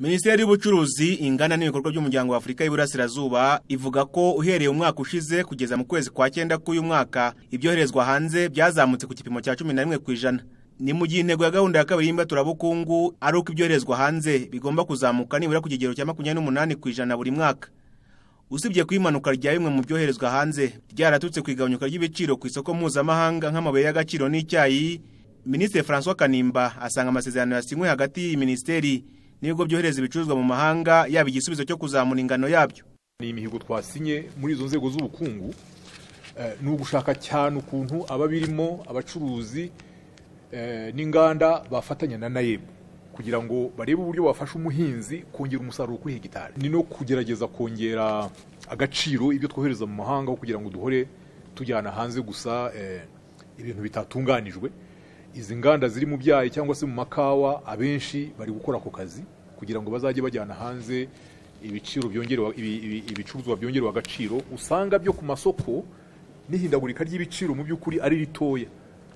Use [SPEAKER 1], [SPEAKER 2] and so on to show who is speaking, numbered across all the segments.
[SPEAKER 1] Minisiteri y'Ubucuruzi ingana n'ibikorwa by'umuryango wa Afurika y'Iburasirazuba ivuga ko uhereye umwaka ushize kugeza mu kwezi kwa cyenda k'uyu mwaka ibyoherezwa hanze byazamutse ku gipimo cya cumi na rimwe ku ijana. Ni mu gihe intego ya gahunda ya kabiri y'imbaturabukungu ari uko ibyoherezwa hanze bigomba kuzamuka nibura ku kigero cya makumyabiri n'umunani ku ijana buri mwaka. Usibye ko imanuka rya bimwe mu byoherezwa hanze ryaratutse ku igabanyuka ry'ibiciro ku isoko mpuzamahanga nk'amabuye y'agaciro n'icyayi minisitiri francois kanimba asanga amasezerano yasinywe hagati y'iyi minisiteri n'ibigo byohereza ibicuruzwa mu mahanga yaba igisubizo cyo kuzamura ingano yabyo.
[SPEAKER 2] Ni imihigo twasinye muri izo nzego z'ubukungu ni ugushaka cyane ukuntu ababirimo abacuruzi n'inganda bafatanya na nayebu kugira ngo barebe uburyo bafasha umuhinzi kongera umusaruro kuri hegitari. Ni no kugerageza kongera agaciro ibyo twohereza mu mahanga kugira ngo duhore tujyana hanze gusa ibintu bitatunganijwe. Izi nganda ziri mu byayi cyangwa se mu makawa abenshi bari gukora ako kazi kugira ngo bazajye bajyana hanze ibiciro byongerewa ibicuruzwa byongerewe agaciro. Usanga byo ku masoko n'ihindagurika ry'ibiciro mu by'ukuri ari ritoya.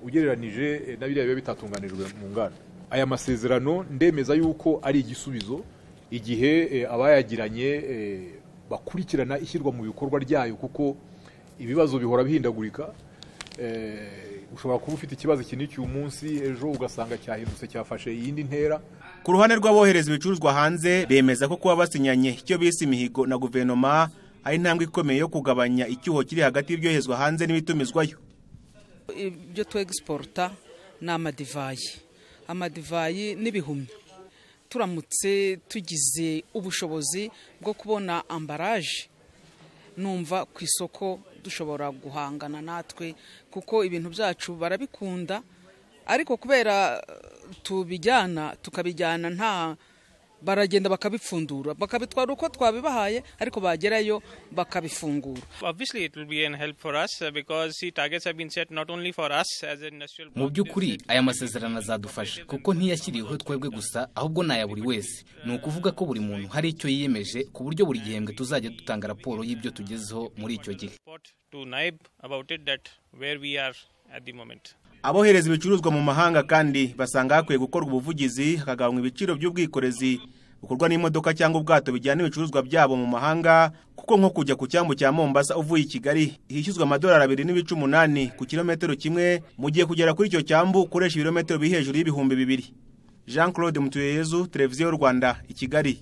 [SPEAKER 2] Ugereranije na biriya biba bitatunganijwe mu nganda. Aya masezerano ndemeza yuko ari igisubizo igihe abayagiranye bakurikirana ishyirwa mu bikorwa ryayo kuko ibibazo bihora bihindagurika ushobora kuba ufite ikibazo iki n'iki uyu munsi ejo ugasanga cyahindutse cyafashe iyindi ntera.
[SPEAKER 1] Ku ruhande rw'abohereza ibicuruzwa hanze bemeza ko kuba basinyanye icyo bise imihigo na guverinoma ari intambwe ikomeye yo kugabanya icyuho kiri hagati y'ibyoherezwa hanze n'ibitumizwayo
[SPEAKER 3] ibyo twegisiporuta ni amadivayi. Amadivayi n'ibihumyo turamutse tugize ubushobozi bwo kubona ambaraje numva ku isoko dushobora guhangana natwe kuko ibintu byacu barabikunda. Ariko kubera tubijyana tukabijyana nta baragenda bakabipfundura bakabitwara uko twabibahaye ariko bagerayo bakabifungura.
[SPEAKER 4] Mu by'ukuri aya masezerano azadufasha kuko ntiyashyiriweho twebwe gusa ahubwo ni aya buri wese. Ni ukuvuga ko buri muntu hari icyo yiyemeje ku buryo buri gihembwe tuzajya dutanga raporo y'ibyo tugezeho muri icyo gihe.
[SPEAKER 1] Abohereza ibicuruzwa mu mahanga kandi basanga hakwiye gukorwa ubuvugizi hakagabanywa ibiciro by'ubwikorezi bukorwa n'imodoka cyangwa ubwato bijyana ibicuruzwa byabo mu mahanga kuko nko kujya ku cyambu cya mombasa uvuye i kigali hishyuzwa amadolari abiri n'ibice umunani ku kilometero kimwe mu gihe kugera kuri icyo cyambu ukoresha ibirometero biri hejuru y'ibihumbi bibiri. Jean claude mutuyeyezu televiziyo y'u rwanda i kigali.